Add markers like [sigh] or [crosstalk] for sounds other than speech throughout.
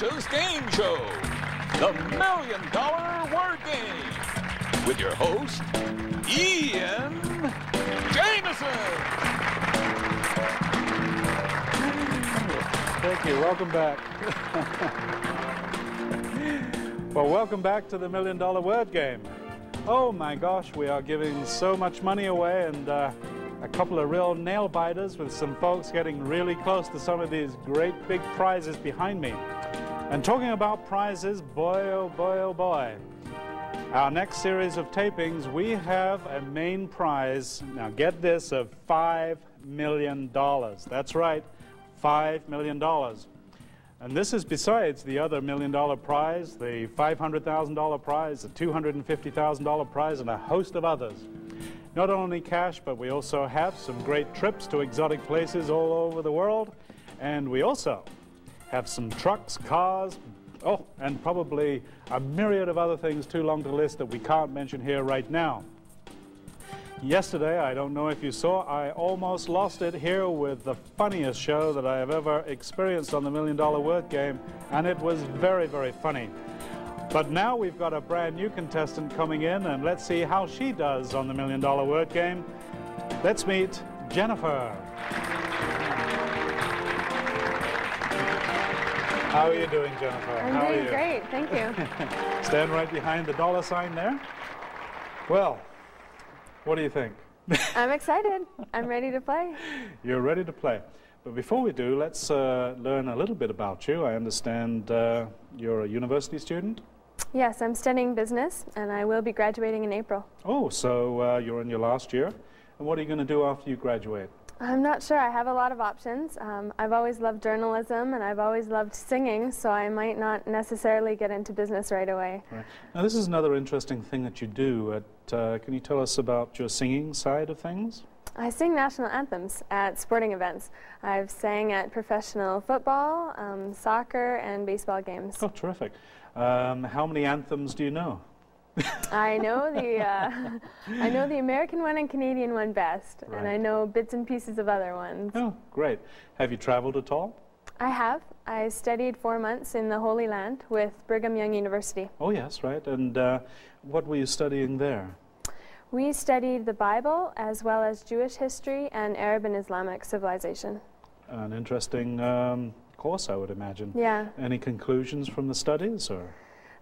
the game show, the Million Dollar Word Game, with your host, Ian Jameson. Thank you. Welcome back. well, welcome back to the Million Dollar Word Game. Oh my gosh, we are giving so much money away and uh, a couple of real nail biters with some folks getting really close to some of these great big prizes behind me. And talking about prizes, boy oh boy oh boy. Our next series of tapings, we have a main prize, now get this, of $5 million. That's right, $5 million. And this is besides the other million dollar prize, the $500,000 prize, the $250,000 prize, and a host of others. Not only cash, but we also have some great trips to exotic places all over the world. And we also have some trucks, cars, oh, and probably a myriad of other things too long to list that we can't mention here right now. Yesterday, I don't know if you saw, I almost lost it here with the funniest show that I have ever experienced on the Million Dollar Word Game, and it was very, very funny. But now we've got a brand new contestant coming in, and let's see how she does on the Million Dollar Word Game. Let's meet Jennifer. How are you doing, Jennifer? I'm how doing are you? great, thank you. [laughs] Stand right behind the dollar sign there. Well, what do you think? [laughs] I'm excited. I'm ready to play. You're ready to play. But before we do, let's uh, learn a little bit about you. I understand uh, you're a university student. Yes, I'm studying business, and I will be graduating in April. Oh, so uh, you're in your last year. And what are you going to do after you graduate? I'm not sure. I have a lot of options. Um, I've always loved journalism, and I've always loved singing, so I might not necessarily get into business right away. Right. Now, this is another interesting thing that you do. At, uh, can you tell us about your singing side of things? I sing national anthems at sporting events. I've sang at professional football, um, soccer, and baseball games. Oh, terrific. Um, how many anthems do you know? I know the uh, [laughs] I know the American one and Canadian one best, and I know bits and pieces of other ones. Oh, great. Have you traveled at all? I have. I studied four months in the Holy Land with Brigham Young University. Oh, yes, right. And uh, what were you studying there? We studied the Bible as well as Jewish history and Arab and Islamic civilization. An interesting um, course, I would imagine. Yeah, Any conclusions from the studies, or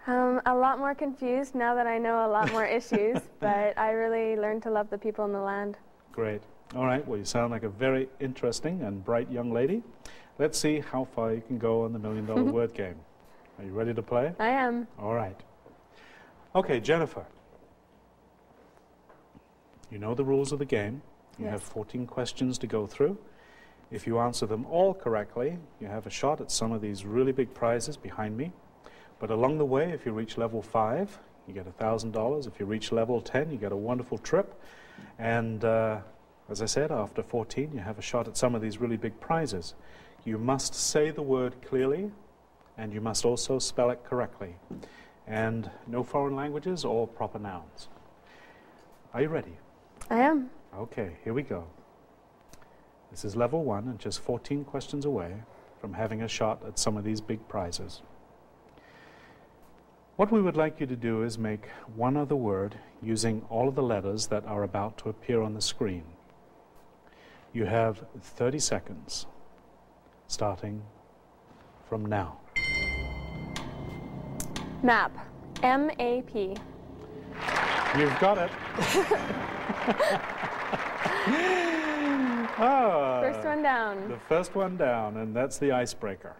um, a lot more confused now that I know a lot more issues, [laughs] but I really learned to love the people in the land. great? All right. Well, you sound like a very interesting and bright young lady. Let's see how far you can go on the million dollar [laughs] word game. Are you ready to play? I am. All right. Okay, Jennifer. You know the rules of the game. You have 14 questions to go through. If you answer them all correctly, you have a shot at some of these really big prizes behind me. But along the way, if you reach level 5, you get $1,000. If you reach level 10, you get a wonderful trip. And uh, as I said, after 14, you have a shot at some of these really big prizes. You must say the word clearly, and you must also spell it correctly. And no foreign languages or proper nouns. Are you ready? I am. Okay, here we go. This is level one and just 14 questions away from having a shot at some of these big prizes. What we would like you to do is make one other word using all of the letters that are about to appear on the screen. You have 30 seconds, starting from now. Map. M A P. You've got it. [laughs] ah, First one down. The first one down, and that's the icebreaker.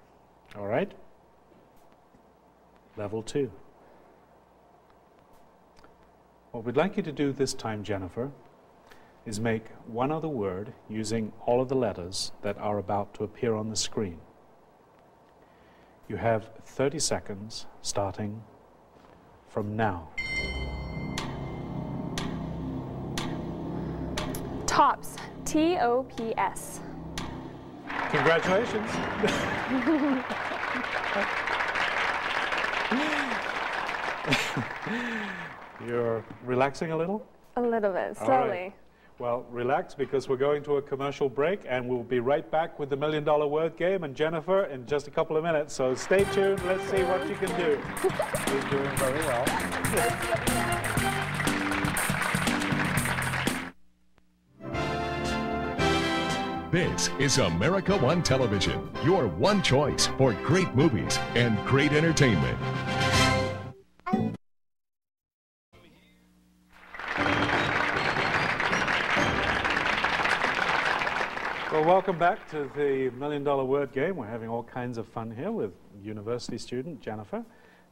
All right? Level two. What we'd like you to do this time, Jennifer, is make one other word using all of the letters that are about to appear on the screen. You have 30 seconds starting from now. Tops. T O P S. Congratulations. [laughs] [laughs] You're relaxing a little? A little bit, slowly. right. Well, relax because we're going to a commercial break and we'll be right back with the Million Dollar Word Game and Jennifer in just a couple of minutes. So stay tuned. Let's see what you can do. [laughs] She's doing very well. This is America One Television, your one choice for great movies and great entertainment. Welcome back to the Million Dollar Word Game. We're having all kinds of fun here with university student Jennifer,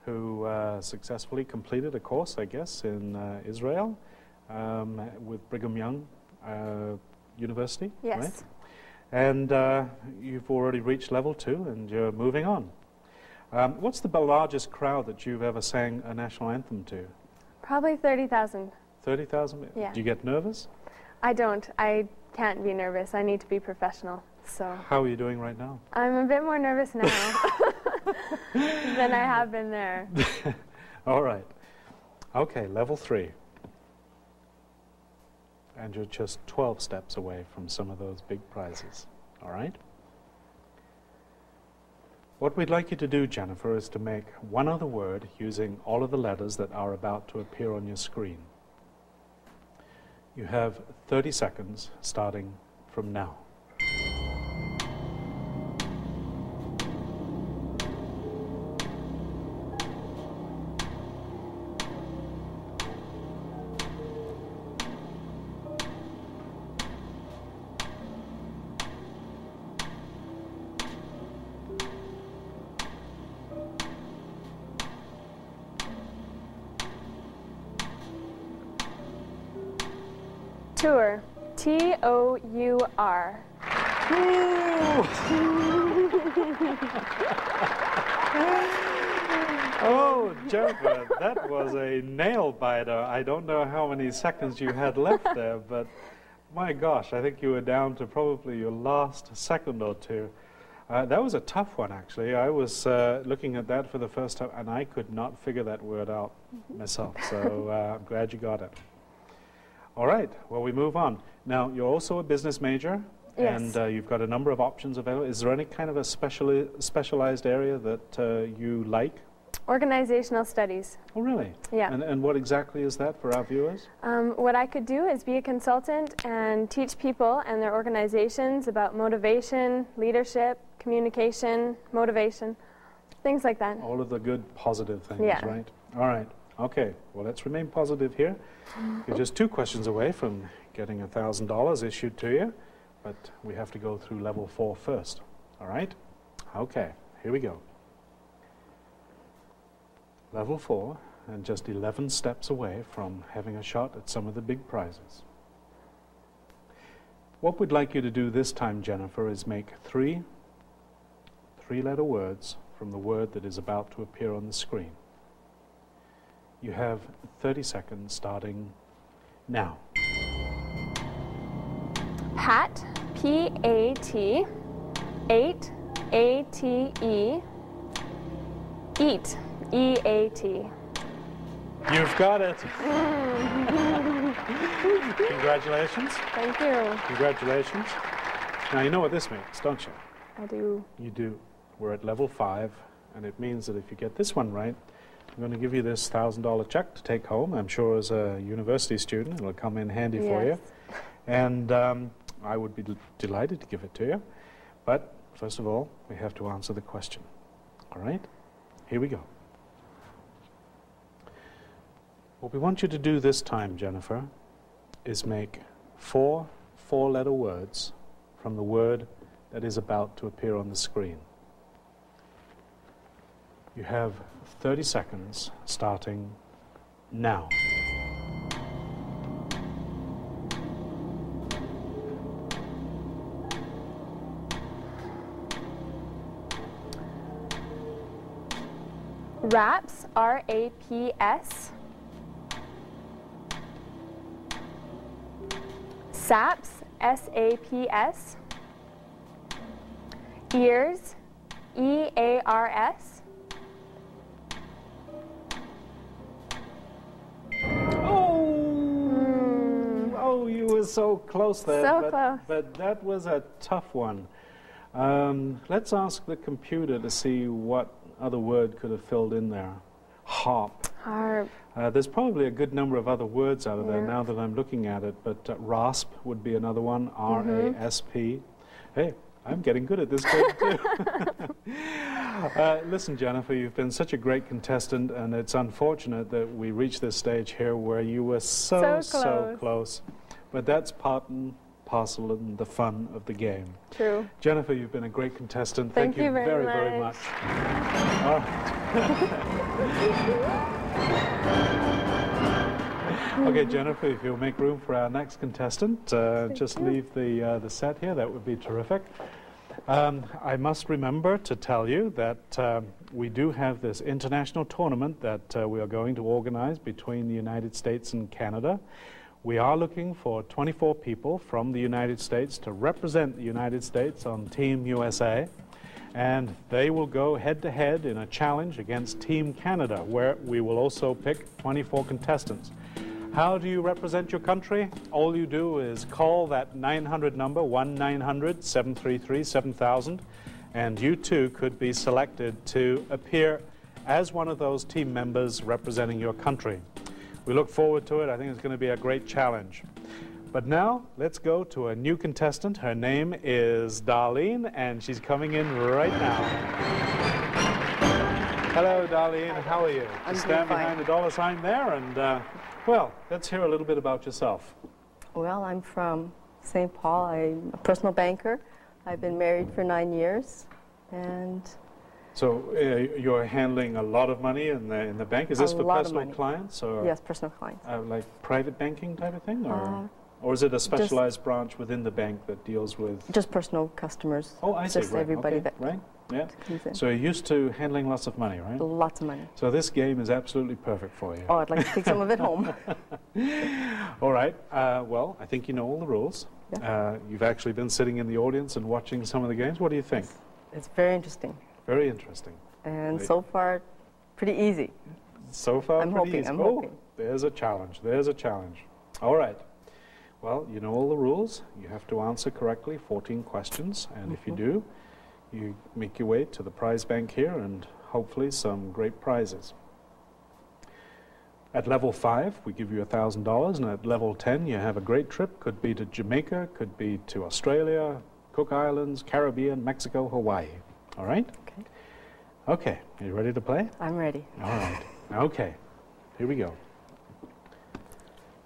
who uh, successfully completed a course, I guess, in uh, Israel um, with Brigham Young uh, University. Yes. Right? And uh, you've already reached level two and you're moving on. Um, what's the largest crowd that you've ever sang a national anthem to? Probably 30,000. 30,000? Yeah. Do you get nervous? I don't. I can't be nervous. I need to be professional. So How are you doing right now? I'm a bit more nervous now [laughs] than I have been there. [laughs] All right. Okay, level three. And you're just 12 steps away from some of those big prizes. All right? What we'd like you to do, Jennifer, is to make one other word using all of the letters that are about to appear on your screen. You have 30 seconds starting from now. That was a nail biter. I don't know how many seconds you had left there, but my gosh, I think you were down to probably your last second or two. Uh, that was a tough one, actually. I was uh, looking at that for the first time, and I could not figure that word out myself. So uh, I'm glad you got it. All right. Well, we move on. Now, you're also a business major, Yes. and uh, you've got a number of options available. Is there any kind of a speciali- specialized area that uh, you like? Organizational studies. Oh, really? Yeah. And, and what exactly is that for our viewers? Um, what I could do is be a consultant and teach people and their organizations about motivation, leadership, communication, motivation, things like that. All of the good, positive things, Yeah. right? All right. Okay. Well, let's remain positive here. You're just two questions away from getting $1,000 issued to you, but we have to go through level four first. All right? Okay. Here we go. Level four, and just 11 steps away from having a shot at some of the big prizes. What we'd like you to do this time, Jennifer, is make three three letter words from the word that is about to appear on the screen. You have 30 seconds starting now. Pat, P A T, Ate, A T E, eat, E A T. You've got it. [laughs] Congratulations. Thank you. Congratulations. Now, you know what this means, don't you? I do. You do. We're at level five, and it means that if you get this one right, I'm going to give you this $1,000 check to take home. I'm sure as a university student, it'll come in handy for you. And um, I would be del- delighted to give it to you. But first of all, we have to answer the question. All right? Here we go. What we want you to do this time, Jennifer, is make four four letter words from the word that is about to appear on the screen. You have 30 seconds starting now. Raps, R A P S. Saps, S A P S. Ears, E A R S. Oh, oh, you were so close there. So but, close. But that was a tough one. Um, let's ask the computer to see what other word could have filled in there. Harp. Harp. Uh, there's probably a good number of other words out of there now that I'm looking at it, but uh, rasp would be another one. R A S P. Hey, I'm getting good at this game too. [laughs] uh, listen, Jennifer, you've been such a great contestant, and it's unfortunate that we reached this stage here where you were so, So close. So close. But that's part and parcel and the fun of the game. True. Jennifer, you've been a great contestant. Thank you you very very, very much. [laughs] much. All right. [laughs] okay, Jennifer, if you'll make room for our next contestant, uh, just you. leave the, uh, the set here. That would be terrific. Um, I must remember to tell you that um, we do have this international tournament that uh, we are going to organize between the United States and Canada. We are looking for 24 people from the United States to represent the United States on Team USA. And they will go head to head in a challenge against Team Canada, where we will also pick 24 contestants. How do you represent your country? All you do is call that 900 number, 1 900 733 7000, and you too could be selected to appear as one of those team members representing your country. We look forward to it. I think it's going to be a great challenge. But now, let's go to a new contestant. Her name is Darlene, and she's coming in right now. Hello, Darlene. How are you? I'm doing stand fine. behind the dollar sign there, and uh, well, let's hear a little bit about yourself. Well, I'm from St. Paul. I'm a personal banker. I've been married for nine years, and So uh, you're handling a lot of money in the in the bank. Is this for personal clients or yes, personal clients. uh, like private banking type of thing, or Uh, or is it a specialized branch within the bank that deals with? Just personal customers. Oh, I see. Just right. everybody okay. that right. Yeah. So you're used to handling lots of money, right? Lots of money. So this game is absolutely perfect for you. Oh, I'd like to take some of it home. [laughs] [laughs] All right. Uh, well, I think you know all the rules. Yeah. Uh, you've actually been sitting in the audience and watching some of the games. What do you think? It's very interesting, Very interesting. and Right. so far, pretty easy. So far, I'm pretty hoping, easy. I'm oh, hoping. there's a challenge. There's a challenge. All right. Well, you know all the rules. You have to answer correctly 14 questions, and if you Mm-hmm. do, you make your way to the prize bank here and hopefully some great prizes. At level 5, we give you $1,000, and at level 10, you have a great trip. Could be to Jamaica, could be to Australia, Cook Islands, Caribbean, Mexico, Hawaii. All right? Okay. Okay, are you ready to play? I'm ready. All right. Okay. Here we go.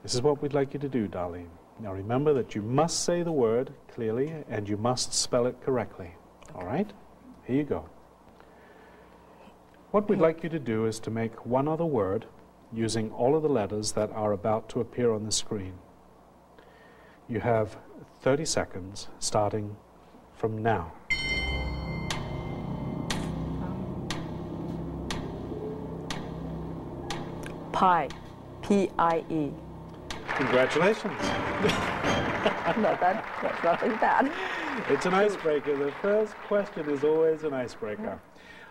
This is what we'd like you to do, Darlene. Now remember that you must say the word clearly and you must spell it correctly. All right? Here you go. What we'd like you to do is to make one other word using all of the letters that are about to appear on the screen. You have 30 seconds starting from now. Pie. P-I-E. Congratulations. [laughs] not bad. that's nothing bad. It's an icebreaker. The first question is always an icebreaker.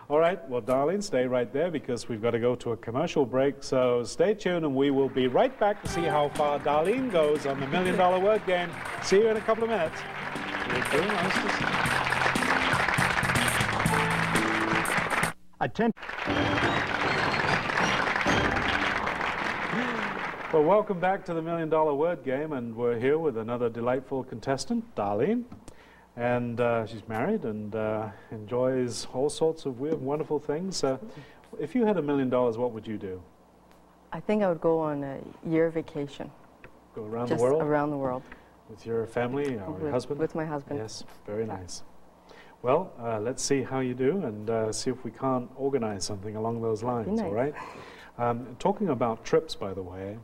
All right, well, darling, stay right there because we've got to go to a commercial break. So stay tuned and we will be right back to see how far Darlene goes on the Million Dollar Word Game. See you in a couple of minutes. Okay, nice to see- Attention. Well, welcome back to the Million Dollar Word Game, and we're here with another delightful contestant, Darlene. And uh, she's married and uh, enjoys all sorts of weird, wonderful things. Uh, if you had a million dollars, what would you do? I think I would go on a year vacation. Go around just the world around the world. with your family or your with, husband? with my husband. Yes, very nice. Well, uh, let's see how you do and uh, see if we can't organize something along those lines, all nice. right? Um, talking about trips, by the way,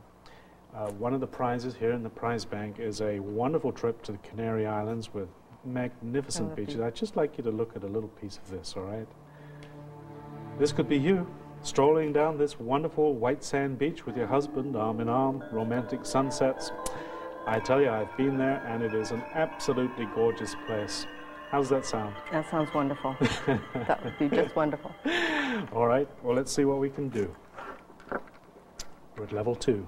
uh, one of the prizes here in the prize bank is a wonderful trip to the Canary Islands with magnificent Oh, beaches. I'd just like you to look at a little piece of this, all right? This could be you, strolling down this wonderful white sand beach with your husband, arm in arm, romantic sunsets. I tell you, I've been there and it is an absolutely gorgeous place. How's that sound? That sounds wonderful. [laughs] that would be just wonderful. All right, well, let's see what we can do. We're at level two.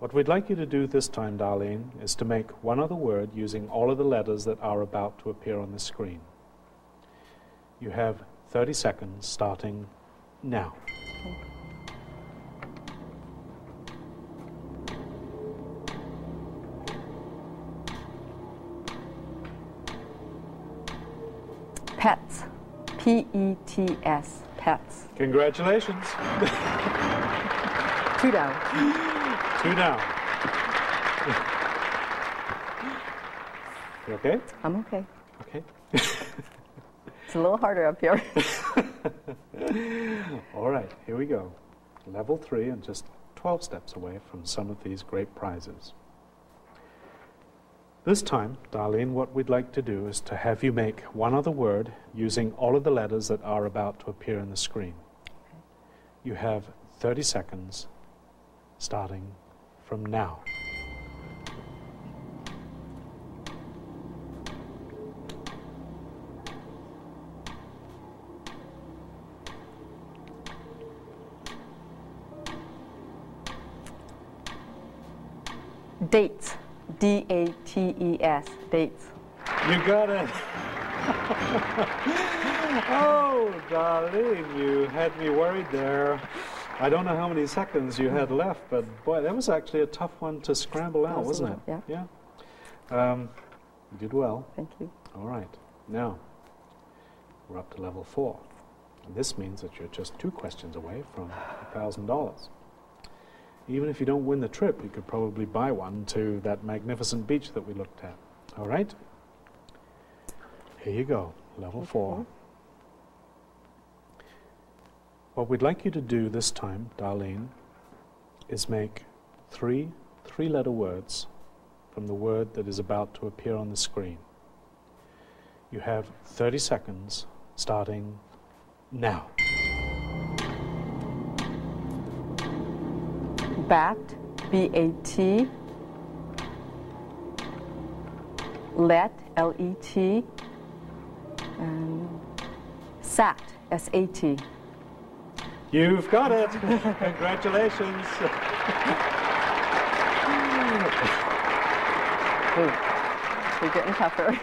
What we'd like you to do this time, Darlene, is to make one other word using all of the letters that are about to appear on the screen. You have 30 seconds starting now. Pets. P E T S. Pets. Congratulations. Two down. [laughs] Two down. you okay? I'm okay. Okay. [laughs] It's a little harder up here. [laughs] All right, here we go. Level three and just 12 steps away from some of these great prizes. This time, Darlene, what we'd like to do is to have you make one other word using all of the letters that are about to appear on the screen. You have 30 seconds starting from now. Dates. D A T E S. Dates. You got it. [laughs] oh, darling, you had me worried there. I don't know how many seconds you had left, but boy, that was actually a tough one to scramble out, wasn't it? Yeah. Yeah. Um, you did well. Thank you. All right. Now, we're up to level four. And this means that you're just two questions away from $1,000. Even if you don't win the trip, you could probably buy one to that magnificent beach that we looked at. All right? Here you go, level four. What we'd like you to do this time, Darlene, is make three three letter words from the word that is about to appear on the screen. You have 30 seconds starting now. Bat. B A T. Let. L E T. And Sat. S A T. You've got it. [laughs] Congratulations. We're getting tougher.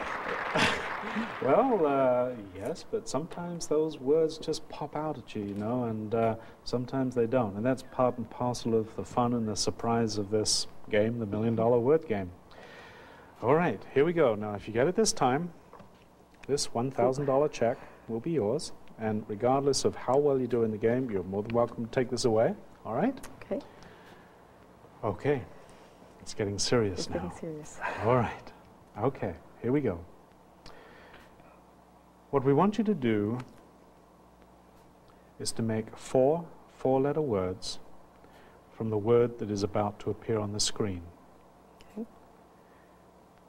Well, uh, yes, but sometimes those words just pop out at you, you know, and uh, sometimes they don't. And that's part and parcel of the fun and the surprise of this game, the Million Dollar Word Game. All right, here we go. Now, if you get it this time, this $1,000 check will be yours. And regardless of how well you do in the game, you're more than welcome to take this away. All right? Okay. Okay. It's getting serious It's now. getting serious. All right. Okay, here we go. What we want you to do is to make four four letter words from the word that is about to appear on the screen. Okay.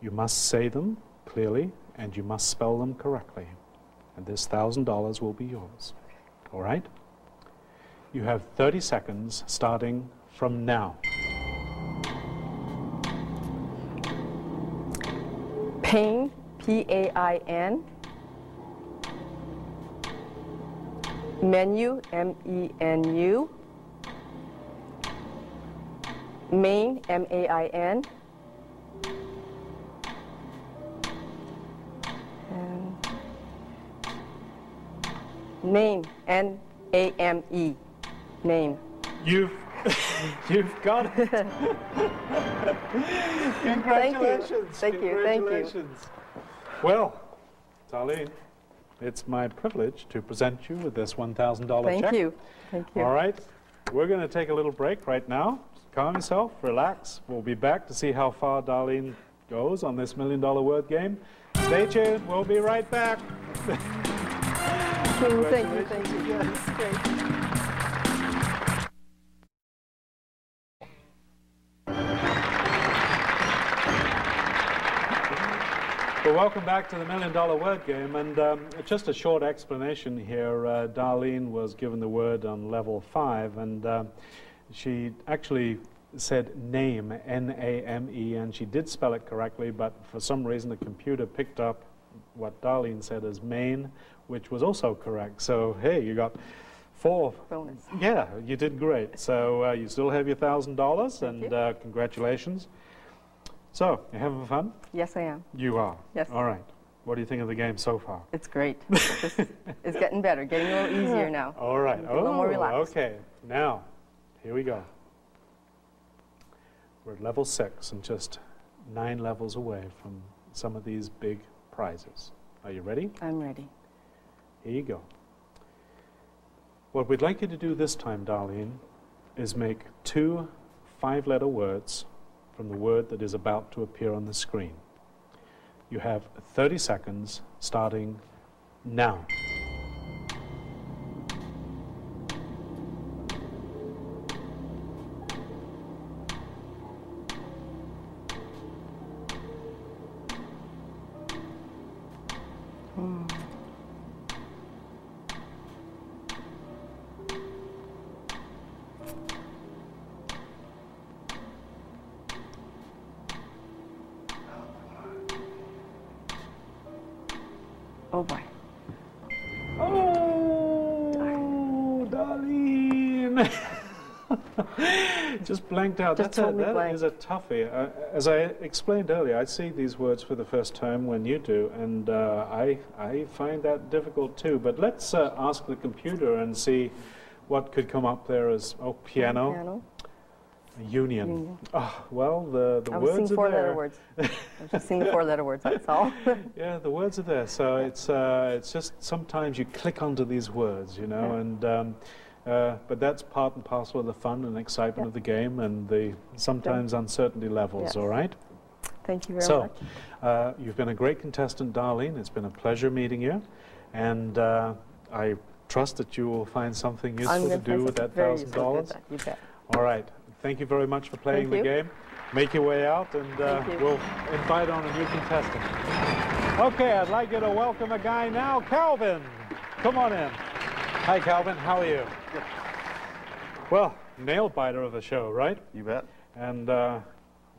You must say them clearly and you must spell them correctly. And this $1,000 will be yours. All right? You have 30 seconds starting from now. Pain. P A I N. Menu. M E N U. Main. M A I N. Name. N A M E. Name. You've [laughs] you've got it. [laughs] Congratulations. Thank you, thank you. Congratulations. Well, Darlene, it's my privilege to present you with this $1,000 Thank check. you. Thank you. All right. We're going to take a little break right now. Calm yourself, relax. We'll be back to see how far Darlene goes on this million dollar word game. Stay tuned. We'll be right back. [laughs] You, thank you, thank you. That's great. Well, welcome back to the Million Dollar Word Game. And um, just a short explanation here. Uh, Darlene was given the word on level five, and um she actually said name, N A M E, and she did spell it correctly, but for some reason the computer picked up what Darlene said as main, which was also correct. So, hey, you got Four. bonus. Yeah, you did great. So uh, you still have your thousand dollars, and you. uh, congratulations. So you having fun? Yes, I am. You are. Yes. All right. What do you think of the game so far? It's great. [laughs] it's, is getting better, getting a little easier now. All right. A little more Oh, relaxed. Okay. Now, here we go. We're at level six and just nine levels away from some of these big prizes. Are you ready? I'm ready. Here you go. What we'd like you to do this time, Darlene, is make two five letter words from the word that is about to appear on the screen. You have 30 seconds starting now. Just blanked out. Just That's a, that blanked. is a toughie. Uh, as I explained earlier, I see these words for the first time when you do, and uh, I, I find that difficult too. But let's uh, ask the computer and see what could come up there as, oh, piano, Piano. union. Union. Ah, well, the, the I was words are four there. letter words. [laughs] I was just seeing the four letter words, that's all. [laughs] Yeah, the words are there. So it's uh, it's just sometimes you click onto these words, you know, Yeah. and um, uh, but that's part and parcel of the fun and excitement Yeah. of the game and the sometimes uncertainty levels. Yes. All right. Thank you very so much. uh, you've been a great contestant, Darlene. It's been a pleasure meeting you, and uh, I trust that you will find something useful to do with that $1,000. You bet. All right. Thank you very much for playing the game. Make your way out, and uh, we'll invite on a new contestant. Okay, I'd like you to welcome a guy now, Calvin. Come on in. Hi, Calvin. How are you? Well, nail biter of a show, right? You bet. And uh,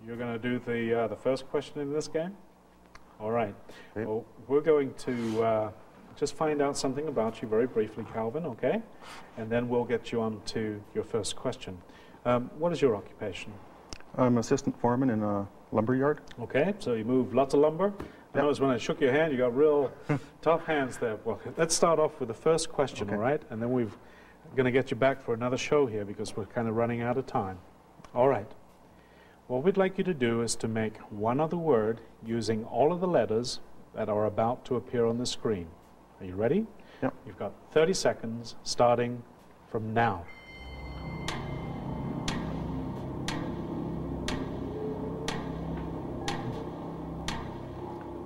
you're going to do the uh, the first question in this game. All right. Well, we're going to uh, just find out something about you very briefly, Calvin. Okay, and then we'll get you on to your first question. Um, what is your occupation? I'm assistant foreman in a lumber yard. Okay, so you move lots of lumber. I noticed when I shook your hand, you got real [laughs] tough hands there. Well, let's start off with the first question, Okay. all right? And then we're going to get you back for another show here because we're kind of running out of time. All right. What we'd like you to do is to make one other word using all of the letters that are about to appear on the screen. Are you ready? Yep. You've got 30 seconds starting from now.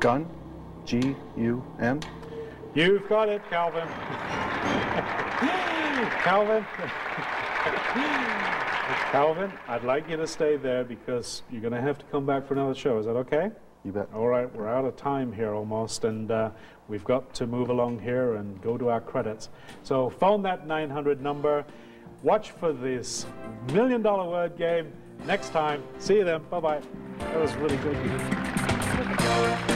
Gun, G U M. You've got it, Calvin. Calvin. Calvin, I'd like you to stay there because you're going to have to come back for another show. Is that okay? You bet. All right, we're out of time here almost, and uh, we've got to move along here and go to our credits. So phone that 900 number. Watch for this million dollar word game next time. See you then. Bye bye. That was really good.